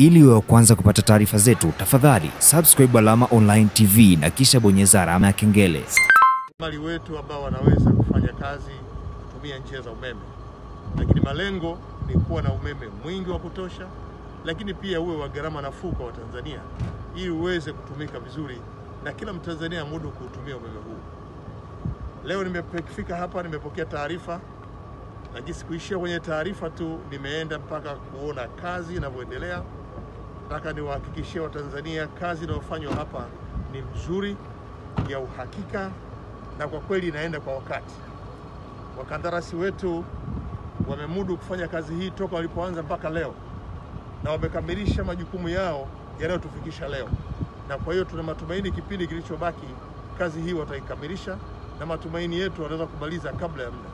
Ili uwe wa kwanza kupata taarifa zetu, tafadhali subscribe Alama Online TV na kisha bonyeza alama ya kengele. mali wetu ambao wanaweza kufanya kazi kutumia njia za umeme, lakini malengo ni kuwa na umeme mwingi wa kutosha, lakini pia uwe wa gharama nafuu kwa Watanzania ili uweze kutumika vizuri na kila Mtanzania amudu kuutumia umeme huu. Leo nimefika hapa, nimepokea taarifa, lakini sikuishia kwenye taarifa tu, nimeenda mpaka kuona kazi inavyoendelea. Nataka niwahakikishie Watanzania kazi inayofanywa hapa ni mzuri, ya uhakika na kwa kweli inaenda kwa wakati. Wakandarasi wetu wamemudu kufanya kazi hii toka walipoanza mpaka leo, na wamekamilisha majukumu yao yanayotufikisha leo, na kwa hiyo tuna matumaini kipindi kilichobaki kazi hii wataikamilisha, na matumaini yetu wanaweza kumaliza kabla ya muda.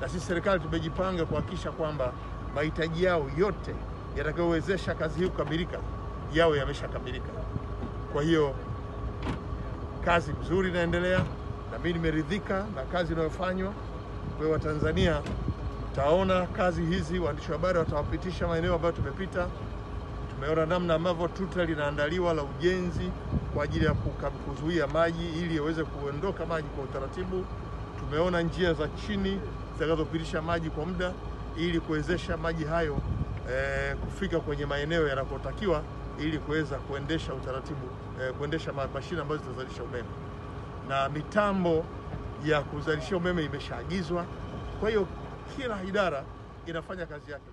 Na sisi serikali tumejipanga kuhakikisha kwamba mahitaji yao yote yatakayowezesha kazi hii kukamilika yawe yameshakamilika. Kwa hiyo kazi nzuri inaendelea na mimi nimeridhika na kazi inayofanywa. Kwa Watanzania mtaona kazi hizi, waandishi wa habari watawapitisha maeneo ambayo tumepita. Tumeona namna ambavyo tuta linaandaliwa la ujenzi kwa ajili ya kuzuia maji ili yaweze kuondoka maji kwa utaratibu. Tumeona njia za chini zitakazopitisha maji kwa muda ili kuwezesha maji hayo eh, kufika kwenye maeneo yanapotakiwa ili kuweza kuendesha utaratibu eh, kuendesha mashine ambazo zitazalisha umeme na mitambo ya kuzalishia umeme imeshaagizwa. Kwa hiyo kila idara inafanya kazi yake.